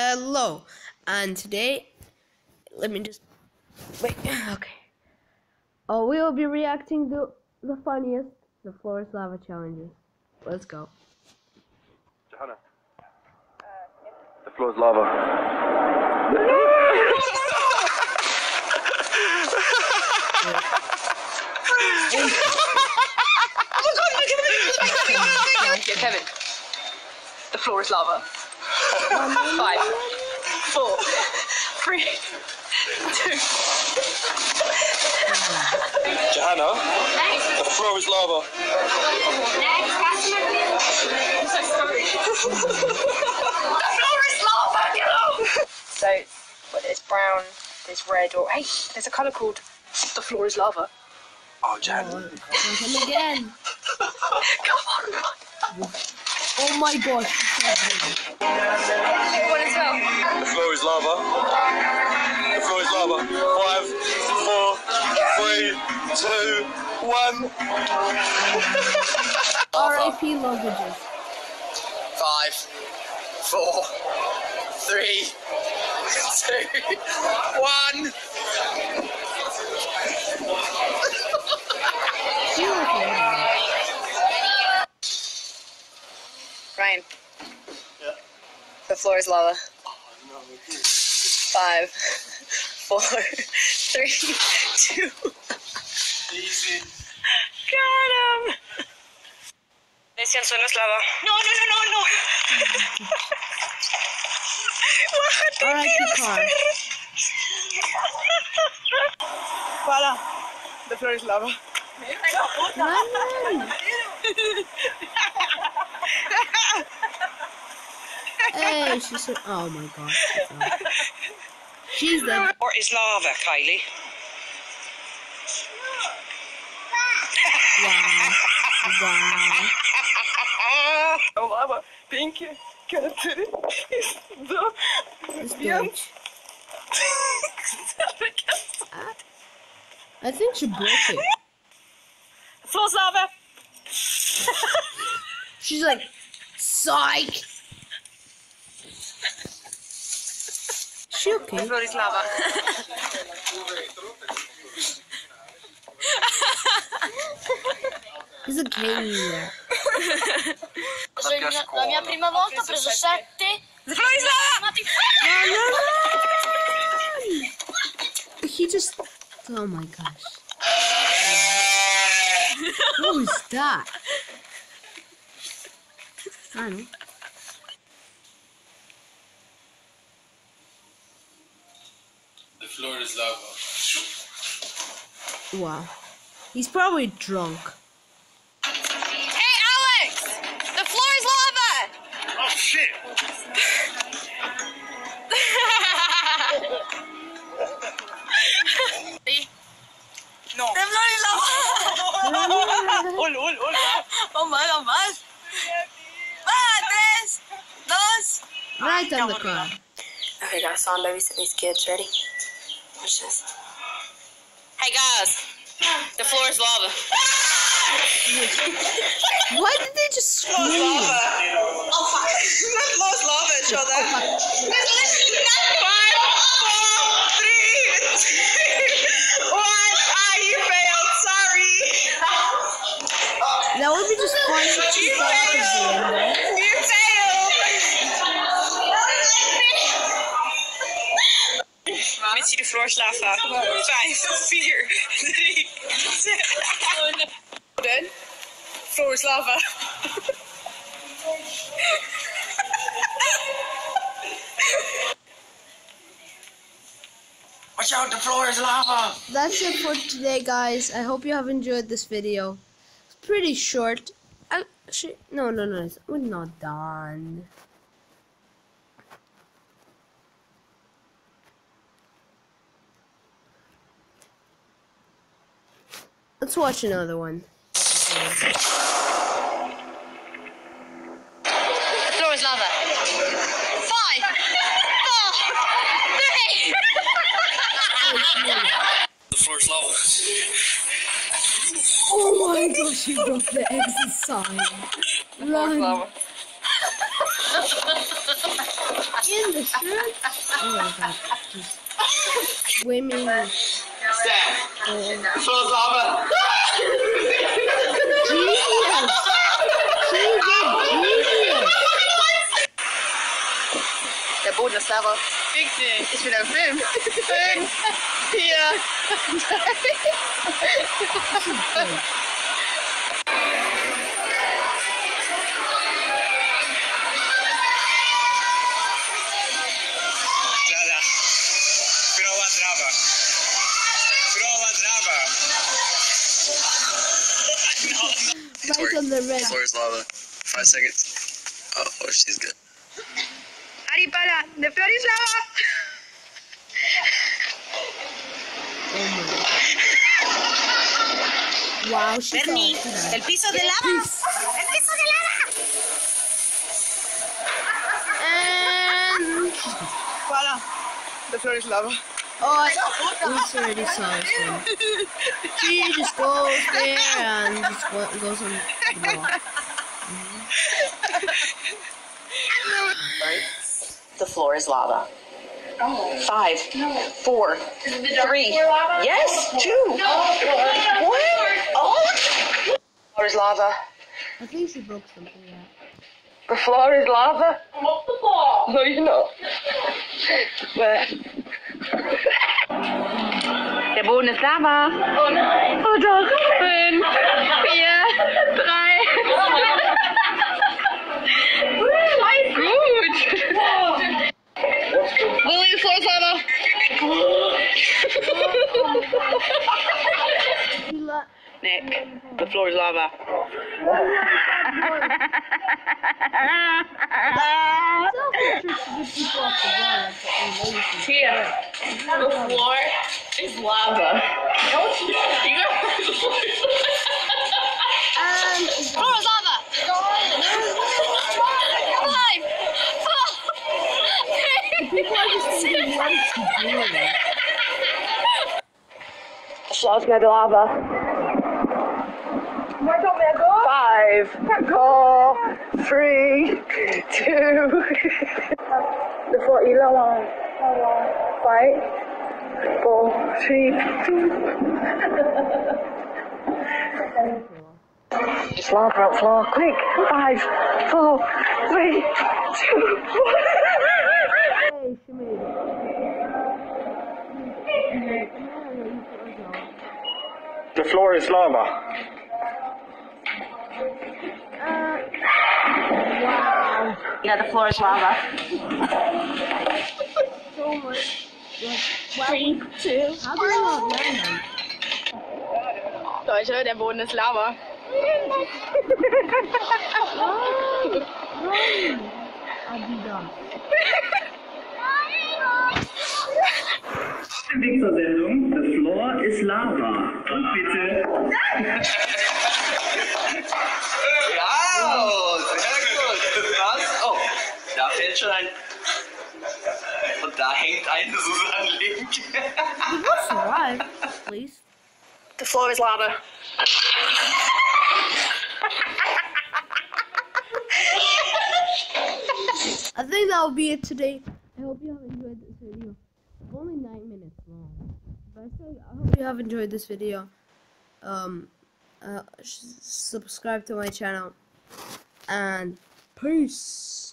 Hello, and today, let me just wait. Okay. Oh, we will be reacting to the funniest, the floor is lava challenges. Let's go. Johanna. The floor is lava. Yeah, Kevin. The floor is lava. Five, four, three, two. Johanna. The floor is lava. The floor is lava, you So, well, there's brown, there's red, or hey, there's a colour called the floor is lava. Oh, Johanna. Come again. Come on, come on. Oh my gosh. One as well. The floor is lava. The floor is lava. Five, four, three, two, one. R.A.P. luggages. Five, four, three, two, one. Ryan. The floor is lava. Five, four, three, two. Easy. Got him. Decía el suelo es lava. No, no, no, no, no. Bájate, R.I.P. tío, car. Para. The floor is lava. Run, Hey, she's so. Oh my gosh. She's dead. What is lava, Kylie? Wow. Wow. Lava. Pinky. Kateri. Do. This bitch. I think she broke it. Floor's lava. She's like, psych. She okay? Floor is lava. He's okay there. La mia prima volta ho preso 7. The floor is lava. He just. Oh my gosh. what was that? I don't know. The floor lava. Wow. He's probably drunk. Hey Alex! The floor is lava! Oh shit! No. The floor is lava. ol, ol, ol. Oh mal, oh mal. Va, tres, dos. Right on the car. Okay, guys, so I'm babysitting these kids. Ready? Hey, guys. The floor is lava. Why did they just scream? Oh, fuck. the floor is lava. Show them. Five, four, three, two, one. Ah, you failed. Sorry. That would be just funny You fell off the failed. You failed. Mensen die de floor is lava. Vijf, vier, drie, twee. Den. Floor is lava. Watch out, the floor is lava. That's it for today, guys. I hope you have enjoyed this video. It's pretty short. Actually, no, no, no. We're not done. Let's watch another one. The floor is lava. Five, four, three. The floor is lava. Oh my gosh, he broke the exit sign. Run. Lava. In the shirt? Oh my god. Just swimming. Stand. Is lava. Jesus! Jesus! Jesus! Der Boden ist Lava. Fick dich. Ich will einen Film. Fünf, vier, Zdrada. Right on the red. Floor is lava. Five seconds. Oh, oh she's good. Aripala, the floor is lava. Oh wow, she Bernie, fell into el that. piso de lava. El piso de lava. And Voila. The floor is lava. Oh, I we already saw this one. She just goes there and just goes on the wall. The floor is lava. Five, four, three. Yes, two. What? Oh. Floor is lava. I think she broke something. Yeah. The floor is lava. I'm off the floor. No, you know. Where? Der Boden ist Lava. Oh nein. Oh doch. Fünf, vier, drei. Gut. Lily, the floor is lava. She la- Nick, the floor is lava. Self-interest to get people off the wall like the old lady. Here. The floor is lava. And Floor is lava. Five, four, people are just thinking, what is she doing? The floor oh, is made of lava. Five, four, three, two. The floor is lava. Five, four, three, two. It's lava up floor. Quick. Five, four, three, two, one. Hey, she made it. The floor is lava. Wow. Yeah, the floor is lava. So much. Three, two. Them? Leute, der Boden ist Lava. Run! Adidas. Wichser-Sendung, The Floor is Lava. Und bitte Wow, sehr gut. Was? Oh, da fällt schon ein. Und da hängt eine Susanne Link. Survive, please. The floor is lava. I think that will be it today. I hope you have enjoyed this video. It's only nine minutes long. But I, still, I hope you have enjoyed this video. Um, uh, subscribe to my channel. And peace.